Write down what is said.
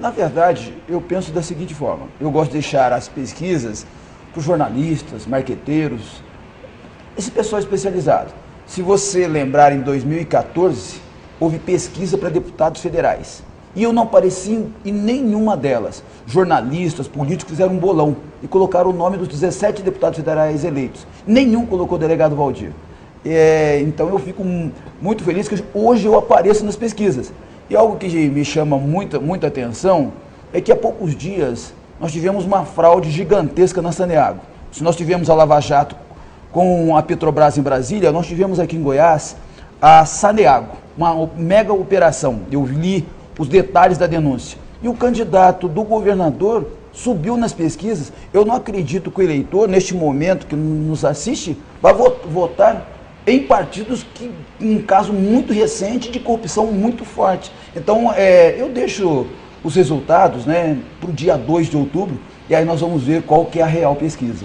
Na verdade, eu penso da seguinte forma: eu gosto de deixar as pesquisas para os jornalistas, marqueteiros, esse pessoal especializado. Se você lembrar, em 2014, houve pesquisa para deputados federais. E eu não apareci em nenhuma delas. Jornalistas, políticos fizeram um bolão e colocaram o nome dos 17 deputados federais eleitos. Nenhum colocou o delegado Valdir. É, então eu fico muito feliz que hoje eu apareço nas pesquisas. E algo que me chama muita, muita atenção é que há poucos dias nós tivemos uma fraude gigantesca na Saneago. Se nós tivemos a Lava Jato com a Petrobras em Brasília, nós tivemos aqui em Goiás a Saneago, uma mega operação. Eu li os detalhes da denúncia. E o candidato do governador subiu nas pesquisas. Eu não acredito que o eleitor, neste momento que nos assiste, vai votar em partidos que, um caso muito recente de corrupção muito forte. Então, é, eu deixo os resultados né, para o dia 2 de outubro e aí nós vamos ver qual que é a real pesquisa.